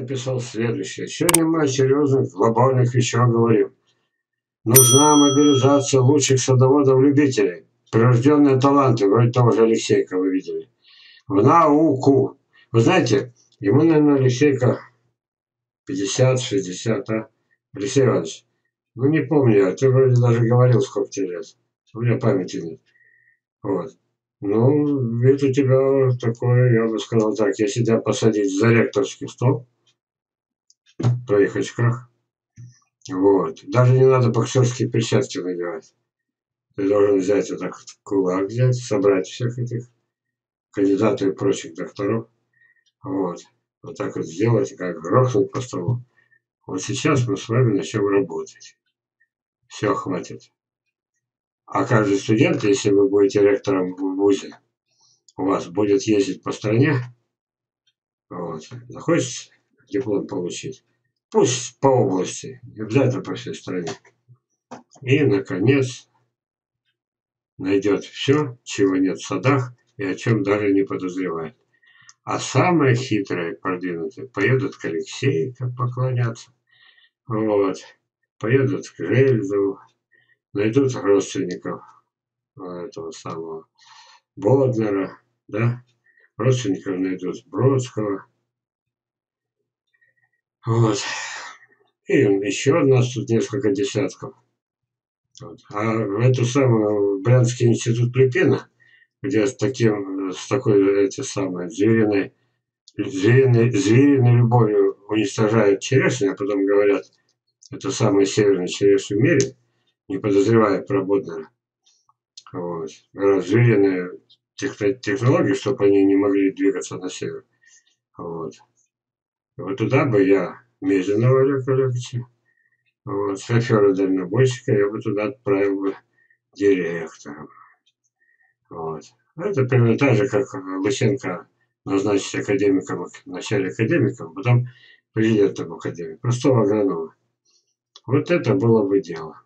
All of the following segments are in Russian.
написал следующее. Сегодня мы о серьезных глобальных вещах говорим. Нужна мобилизация лучших садоводов-любителей. Прирожденные таланты, вроде того же Алексейка вы видели. В науку. Вы знаете, ему, наверное, Алексейка 50-60, а? Алексей Иванович, ну не помню ты вроде даже говорил, сколько тебе лет. У меня памяти нет. Вот. Ну, вид у тебя такой, я бы сказал так, если тебя посадить за ректорский стол, проехать крах, вот, даже не надо боксерские перчатки надевать. Ты должен взять вот так кулак взять, собрать всех этих кандидатов и прочих докторов. Вот. Вот так вот сделать, как грохнуть по столу. Вот сейчас мы с вами начнем работать. Все, хватит. А каждый студент, если вы будете ректором в ВУЗе, у вас будет ездить по стране, вот, захочется диплом получить, пусть по области, не обязательно по всей стране. И, наконец, найдет все, чего нет в садах и о чем даже не подозревает. А самые хитрые, продвинутые, поедут к Алексею поклоняться, вот, поедут к Жельзову, найдут родственников этого самого Боднера, да, родственников найдут Бродского. Вот. И еще у нас тут несколько десятков. Вот. А эту самую Брянский институт Плепина, где с таким, с такой, эти самые, звериной, звериной, звериной любовью уничтожают черешню, а потом говорят, это самый северный черешня в мире, не подозревая про Боднера. Вот. Развеянные технологии, чтобы они не могли двигаться на север. Вот. Вот туда бы я Мезенова Олеговича, вот, шофера-дальнобойщика я бы туда отправил бы директором. Вот. Это примерно так же, как Лысенко назначить академиком, вначале академиком, потом президентом академии, простого агронома. Вот это было бы дело.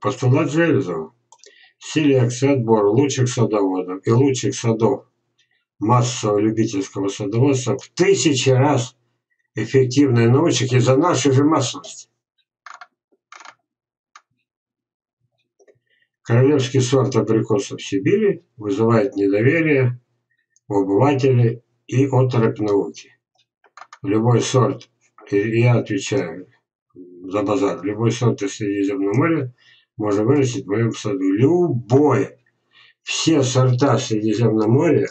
Постулат Железова. Селекция, отбор лучших садоводов и лучших садов массового любительского садоводства в тысячи раз эффективнее научек из-за нашей же массовости. Королевский сорт абрикосов Сибири вызывает недоверие у обывателей и оторопь науки. Любой сорт, я отвечаю за базар, любой сорт из Средиземного моря можно вырастить в моем саду. Любой. Все сорта Средиземного моря,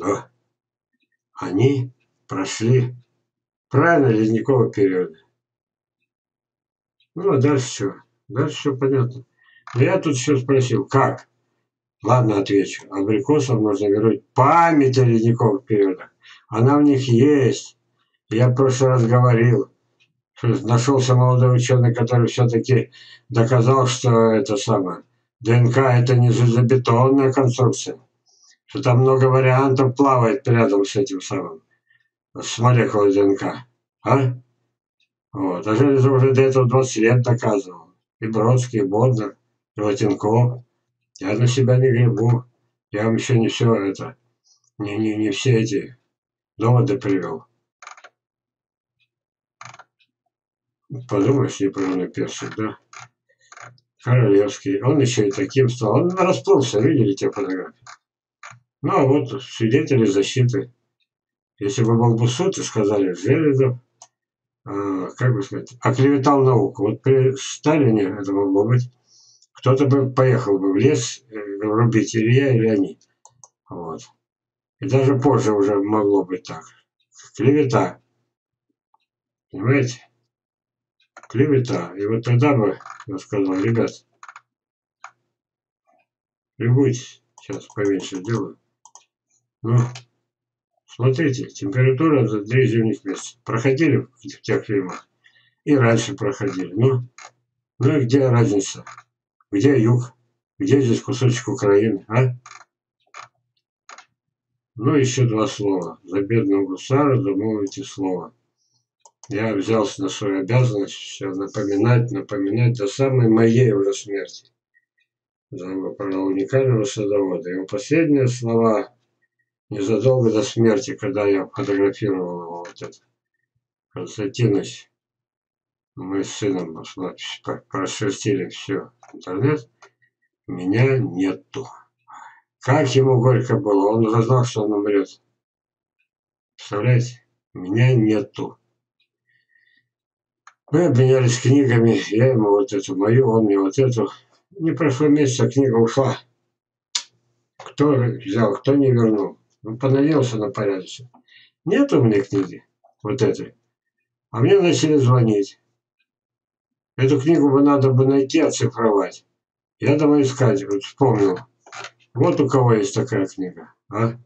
да, они прошли правильно ледниковый период. Ну, а дальше что? Дальше все понятно. Но я тут все спросил, как? Ладно, отвечу. Абрикосам нужно вернуть память о ледниковых периодах. Она у них есть. Я в прошлый раз говорил нашелся молодой ученый, который все-таки доказал, что это самое, ДНК это не железобетонная конструкция, что там много вариантов плавает рядом с этим самым, с молекулой ДНК. А? Вот. А железо уже до этого 20 лет доказывал. И Бродский, и Боднер, и Латенков. Я на себя не гребу. Я вам еще не все это, не, не, не все эти доводы привел. Подумаешь, непрерывный персик, да? Королевский. Он еще и таким стал. Он расплылся, видели те фотографии? Ну, а вот свидетели защиты. Если бы был бы суд и сказали, Железов, э, как бы сказать, оклеветал науку. Вот при Сталине это могло быть. Кто-то бы поехал бы в лес э, рубить, или я, или они. Вот. И даже позже уже могло быть так. Клевета. Понимаете? клевета. И вот тогда бы я сказал, ребят, любуйтесь, сейчас поменьше сделаю. Ну, смотрите, температура за три зимних месяца. Проходили в тех фильмах? И раньше проходили. Ну, ну и где разница? Где юг? Где здесь кусочек Украины, а? Ну, еще два слова. За бедного гусара замолвите слово я взялся на свою обязанность все напоминать, напоминать до самой моей уже смерти. Про уникального садовода. Его последние слова незадолго до смерти, когда я фотографировал его вот это. Константинович, мы с сыном прошерстили все интернет, меня нету. Как ему горько было, он уже знал, что он умрет. Представляете, меня нету. Мы обменялись книгами, я ему вот эту мою, он мне вот эту. Не прошло месяца, книга ушла. Кто взял, кто не вернул. Ну, понадеялся на порядочек. Нет у меня книги, вот этой. А мне начали звонить. Эту книгу бы надо бы найти, оцифровать. Я давай искать, вот вспомнил. Вот у кого есть такая книга, а?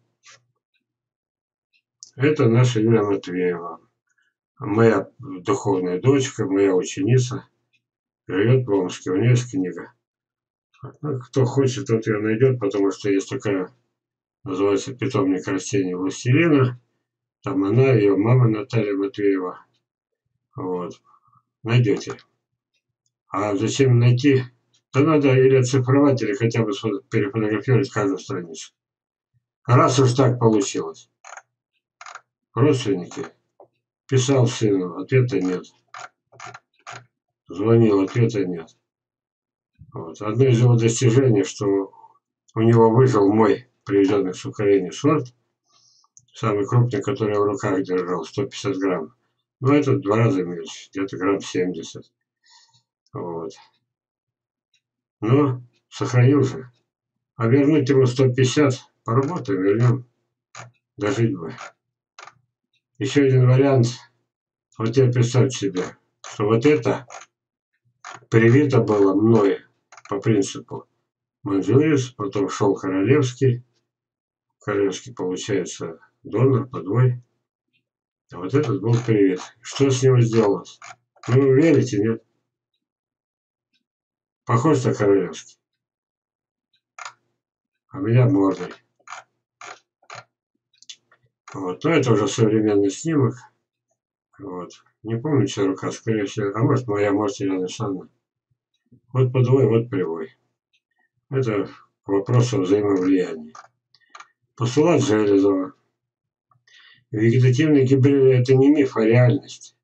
Это наша Юлия Матвеева. Моя духовная дочка, моя ученица. Живет в Омске, у нее есть книга. Ну, кто хочет, тот ее найдет, потому что есть такая, называется «Питомник растений властелина». Там она, ее мама Наталья Матвеева. Вот. Найдете. А зачем найти? Да надо или оцифровать, или хотя бы перефотографировать каждую страницу. Раз уж так получилось. Родственники. Писал сыну, ответа нет. Звонил, ответа нет. Вот. Одно из его достижений, что у него выжил мой привезенный с Украины сорт, самый крупный, который я в руках держал, 150 грамм. Ну, это два раза меньше, где-то грамм 70. Вот. Но сохранил же. А вернуть ему 150, поработаем, вернем. Дожить бы. Еще один вариант. Вот теперь представьте себе, что вот это привито было мной по принципу Манжурис, потом шел Королевский. Королевский, получается, донор, подвой. А вот этот был привет. Что с него сделалось? Ну, верите, нет? Похож на Королевский. А меня мордой. Вот. Но это уже современный снимок. Вот. Не помню, что рука, скорее всего. А может, моя, может, Елена Александровна. Вот подвой, вот привой. Это вопрос о взаимовлиянии. Постулат Железова. Вегетативные гибриды – это не миф, а реальность.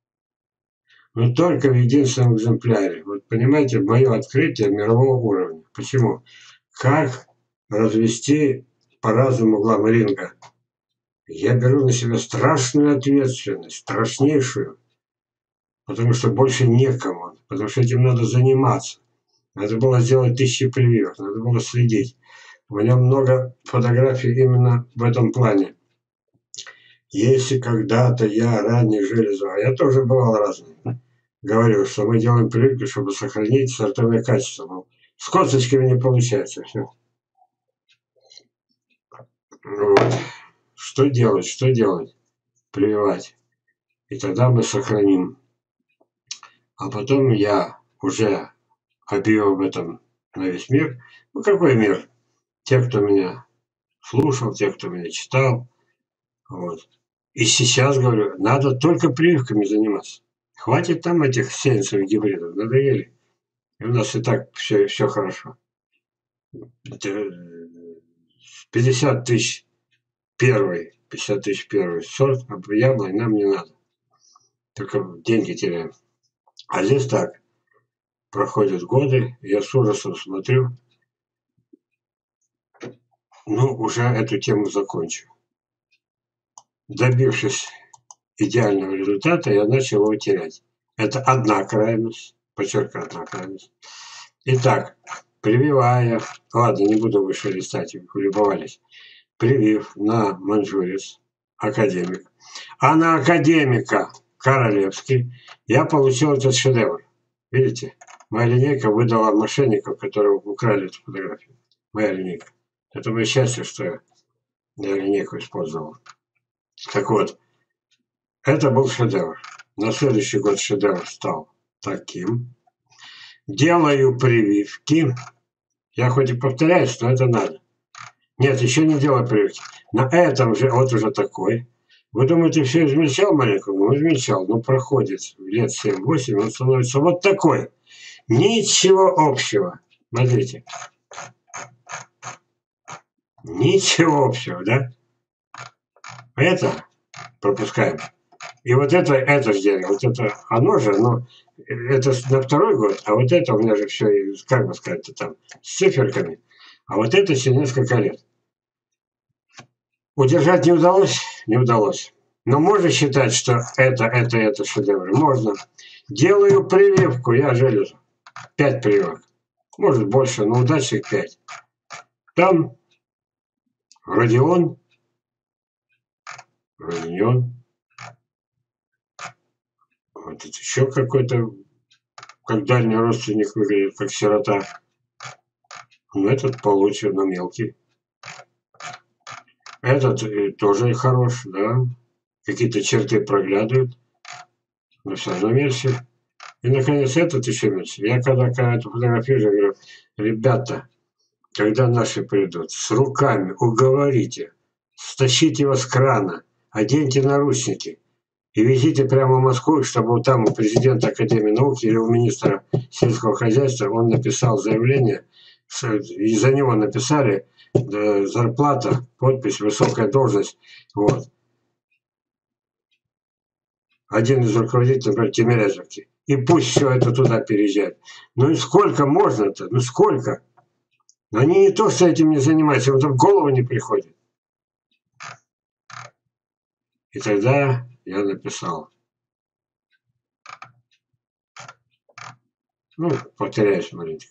Но только в единственном экземпляре. Вот понимаете, мое открытие мирового уровня. Почему? Как развести по разным углам ринга. Я беру на себя страшную ответственность, страшнейшую. Потому что больше некому. Потому что этим надо заниматься. Надо было сделать тысячи прививок, надо было следить. У меня много фотографий именно в этом плане. Если когда-то я ранний железо, а я тоже бывал разный, говорил, что мы делаем прививки, чтобы сохранить сортовое качество. Но с косточками не получается. Все. Вот. Что делать? Что делать? Прививать. И тогда мы сохраним. А потом я уже объявил об этом на весь мир. Ну какой мир? Те, кто меня слушал, те, кто меня читал. Вот. И сейчас говорю, надо только прививками заниматься. Хватит там этих сеянцевых гибридов, надоели. И у нас и так все, все хорошо. 50 тысяч первый, 50 тысяч первый сорт, а яблонь нам не надо. Только деньги теряем. А здесь так. Проходят годы, я с ужасом смотрю. Ну, уже эту тему закончу. Добившись идеального результата, я начал его терять. Это одна крайность, подчеркиваю, одна крайность. Итак, прививая, ладно, не буду выше листать, любовались, привив на манжурец, академик, а на академика Королевский я получил этот шедевр. Видите? Моя линейка выдала мошенников, которые украли эту фотографию. Моя линейка. Это мое счастье, что я линейку использовал. Так вот, это был шедевр. На следующий год шедевр стал таким. Делаю прививки. Я хоть и повторяюсь, но это надо. Нет, еще не делаю прививки. На этом же, вот уже такой. Вы думаете, все измельчал маленького? Ну, измельчал. Но проходит лет 7-8, он становится вот такой. Ничего общего. Смотрите. Ничего общего, да? Это пропускаем. И вот это, это сделали, вот это, оно же, но это на второй год, а вот это у меня же все, как бы сказать, там, с циферками. А вот это все несколько лет. Удержать не удалось? Не удалось. Но можно считать, что это, это, это шедевры? Можно. Делаю прививку, я железо. Пять прививок. Может больше, но удачных пять. Там Родион, Родион, вот это еще какой-то, как дальний родственник выглядит, как сирота. Ну, этот получше, но мелкий. Этот э, тоже хорош, да. Какие-то черты проглядывают. Но все равно меньше. И, наконец, этот еще меньше. Я когда, когда эту фотографию говорю, ребята, когда наши придут, с руками уговорите, стащите его с крана, оденьте наручники и везите прямо в Москву, чтобы там у президента Академии наук или у министра сельского хозяйства он написал заявление, и за него написали зарплата, подпись, высокая должность. Вот. Один из руководителей, например, Тимирязевки. И пусть все это туда переезжает. Ну и сколько можно-то? Ну сколько? Они не то, что этим не занимаются, им это в голову не приходит. И тогда я написал. Ну, повторяюсь маленько.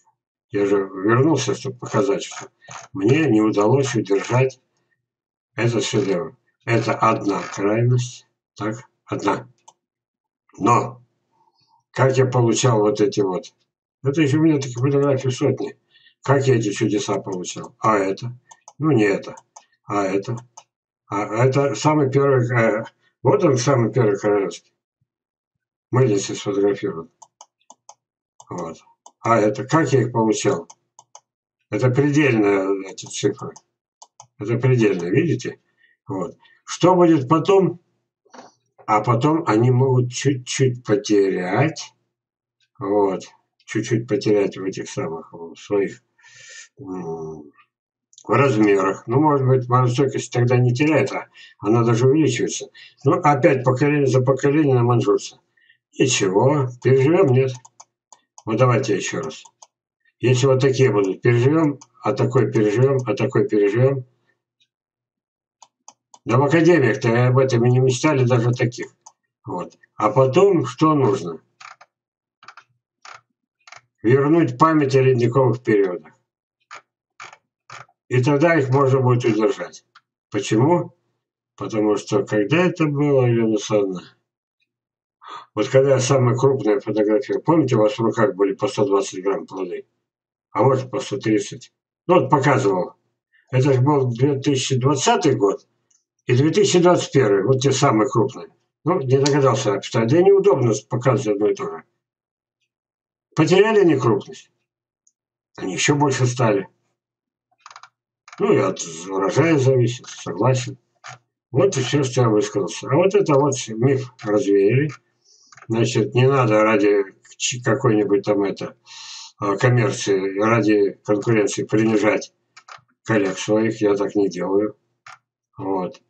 Я же вернулся, чтобы показать, что мне не удалось удержать этот шедевр. Это одна крайность, так, одна. Но, как я получал вот эти вот, это еще у меня такие фотографии сотни. Как я эти чудеса получал? А это? Ну, не это. А это? А это самый первый, э, вот он самый первый королевский. Мыльницы сфотографирован. Вот. А это как я их получал? Это предельно эти цифры. Это предельно, видите? Вот. Что будет потом? А потом они могут чуть-чуть потерять. Вот. Чуть-чуть потерять в этих самых в своих в размерах. Ну, может быть, морозостойкость тогда не теряет, а она даже увеличивается. Ну, опять поколение за поколением манжурца. Ничего, переживем, нет. Вот давайте еще раз. Если вот такие будут, переживем, а такой переживем, а такой переживем. Да в академиях-то об этом и не мечтали даже таких. Вот. А потом что нужно? Вернуть память о ледниковых периодах. И тогда их можно будет удержать. Почему? Потому что когда это было, Елена? Вот когда я самая крупная фотография, помните, у вас в руках были по 120 грамм плоды? А может по 130. Ну вот показывал. Это же был 2020 год и 2021, вот те самые крупные. Ну, не догадался обставить. Да неудобно показывать одно и то же. Потеряли они крупность. Они еще больше стали. Ну и от урожая зависит, согласен. Вот и все, что я высказался. А вот это вот миф развеяли. Значит, не надо ради какой-нибудь там это а, коммерции, ради конкуренции принижать коллег своих. Я так не делаю. Вот.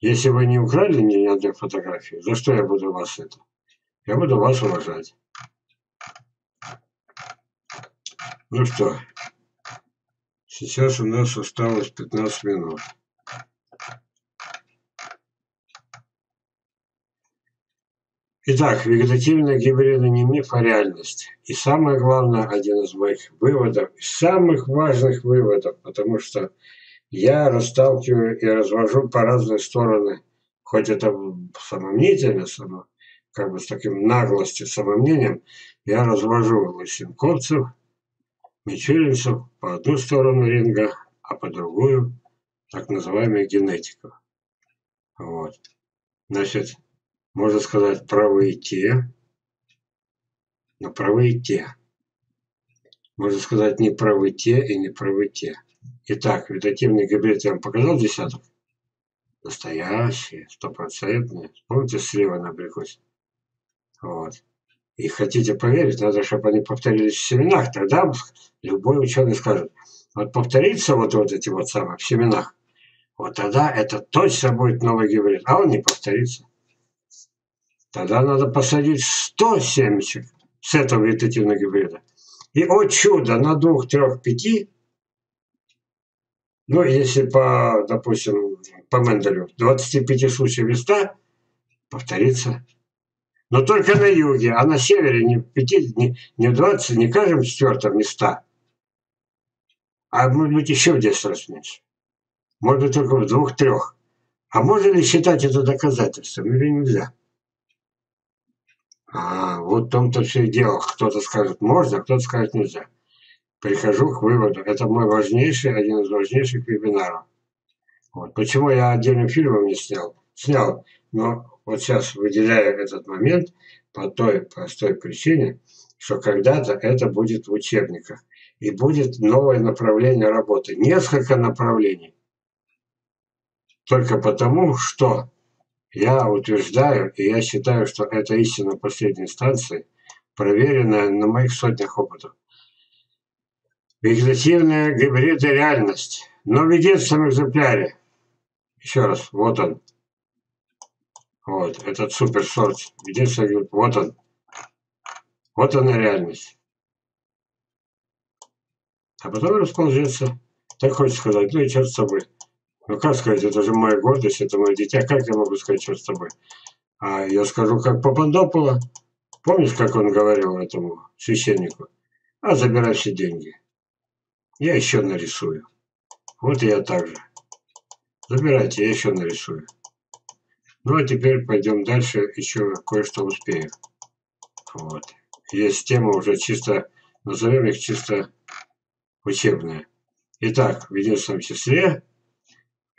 Если вы не украли ни одной фотографии, за что я буду вас это? Я буду вас уважать. Ну что, сейчас у нас осталось 15 минут. Итак, вегетативная гибрида не миф, а реальность. И самое главное, один из моих выводов, самых важных выводов, потому что я расталкиваю и развожу по разные стороны, хоть это самомнительно, само, как бы с таким наглостью, самомнением, я развожу лысенковцев, мичуринцев по одну сторону ринга, а по другую так называемых генетиков. Вот. Значит, можно сказать, правые те, но правые те. Можно сказать, не правы те и не правы те. Итак, вегетативный гибрид я вам показал десяток? Настоящие, стопроцентные. Помните, слева на абрикосе? Вот. И хотите поверить, надо, чтобы они повторились в семенах. Тогда любой ученый скажет, вот повторится вот, вот эти вот самые в семенах. Вот тогда это точно будет новый гибрид, а он не повторится. Тогда надо посадить 100 семечек с этого вегетативного гибрида. И, о чудо, на двух, трех, пяти, ну, если по, допустим, по Менделю, 25 случаев листа повторится. Но только на юге, а на севере не в 5, не, не в 20, не каждом четвертом места, а может быть еще в 10 раз меньше. Может быть только в двух-трех. А можно ли считать это доказательством или нельзя? А, вот в том-то все и дело. Кто-то скажет можно, а кто-то скажет нельзя. Прихожу к выводу. Это мой важнейший, один из важнейших вебинаров. Вот. Почему я отдельным фильмом не снял? Снял, но вот сейчас выделяю этот момент по той простой причине, что когда-то это будет в учебниках. И будет новое направление работы. Несколько направлений. Только потому, что я утверждаю, и я считаю, что это истина последней инстанции, проверенная на моих сотнях опытов. Вегетативная гибриды реальность, но в единственном экземпляре. Еще раз, вот он. Вот, этот суперсорт. Единственный, вот он. Вот она реальность. А потом расползется. Так хочется сказать, ну и черт с собой. Ну как сказать, это же моя гордость, это мое дитя. Как я могу сказать, что с тобой? А я скажу, как Папандопола. Помнишь, как он говорил этому священнику? А забирай все деньги. Я еще нарисую. Вот и я так же. Забирайте, я еще нарисую. Ну а теперь пойдем дальше, еще кое-что успею. Вот. Есть тема уже чисто, назовем их чисто учебная. Итак, в единственном числе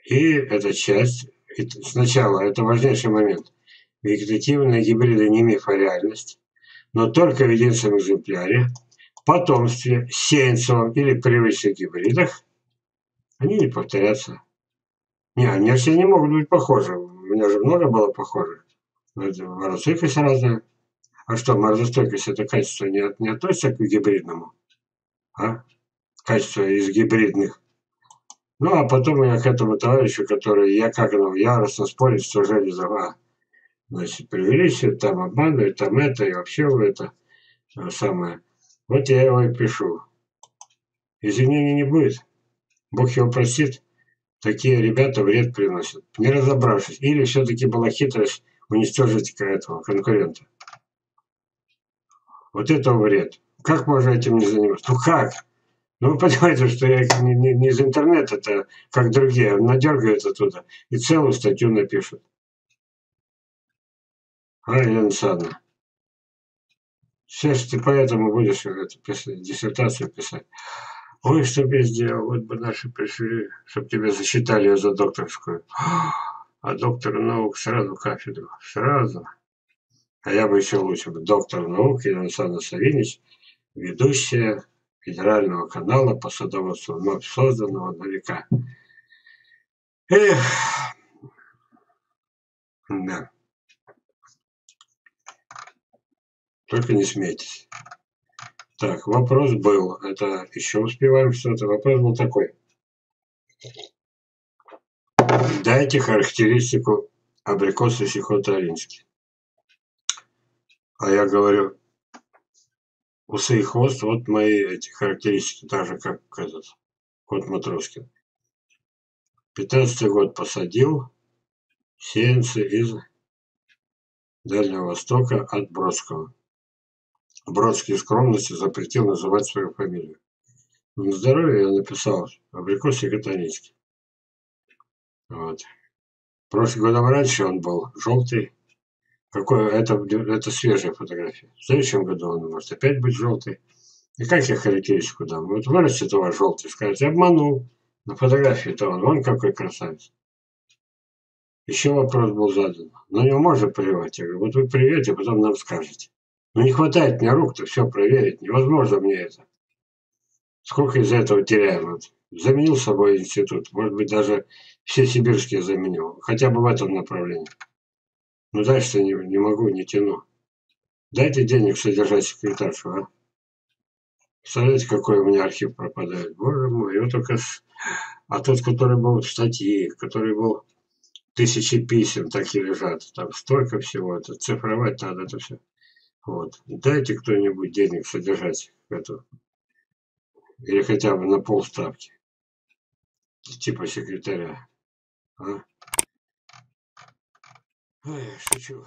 и эта часть, сначала, это важнейший момент. Вегетативные гибриды не миф, а реальность, но только в единственном экземпляре, потомстве, сеянцевом или привычных гибридах, они не повторятся. Не, они все не могут быть похожи. Меня же много было похожих. Морозостойкость разная. А что, морозостойкость это качество не, не относится к гибридному? А? Качество из гибридных ну, а потом я к этому товарищу, который я как ну, яростно спорит, что железо, значит, преувеличивает, там обманывает, там это, и вообще это самое. Вот я его и пишу. Извинений не будет. Бог его простит. Такие ребята вред приносят, не разобравшись. Или все-таки была хитрость уничтожить этого конкурента. Вот это вред. Как можно этим не заниматься? Ну как? Ну, вы понимаете, что я не, не, не из интернета-то, как другие, надергают оттуда и целую статью напишут. А, Елена Александровна, сейчас ты поэтому будешь эту писать, диссертацию писать. Ой, что я сделал, вот бы наши пришли, чтобы тебя засчитали за докторскую. А доктор наук сразу кафедру, сразу. А я бы еще лучше доктор наук Елена Александровна Савинич, ведущая федерального канала по садоводству, вновь созданного на века. Эх, да. Только не смейтесь. Так, вопрос был. Это еще успеваем что-то. Вопрос был такой. Дайте характеристику абрикоса сихотаринский. А я говорю, усы и хвост, вот мои эти характеристики, так же, как этот, кот Матроскин. Пятнадцатый год посадил, сеянцы из Дальнего Востока от Бродского. Бродский скромности запретил называть свою фамилию. На здоровье я написал абрикос Екатоницкий. Вот. Прошлым годом раньше он был желтый, какое это, это свежая фотография. В следующем году он может опять быть желтый. И как я характеристику дам? Вот вырастет у вас желтый, скажете, обманул. На фотографии-то он, вон какой красавец. Еще вопрос был задан. На него можно плевать. Я говорю, вот вы привете, потом нам скажете. Но не хватает мне рук-то все проверить. Невозможно мне это. Сколько из этого теряем? Вот. Заменил собой институт. Может быть, даже все сибирские заменил. Хотя бы в этом направлении. Ну дальше не, не могу, не тяну. Дайте денег содержать секретаршу, а? Представляете, какой у меня архив пропадает? Боже мой, я только... А тот, который был в статье, который был тысячи писем, так и лежат. Там столько всего, это цифровать надо это все. Вот. Дайте кто-нибудь денег содержать эту. Или хотя бы на полставки. Типа секретаря. А? Ой, шучу.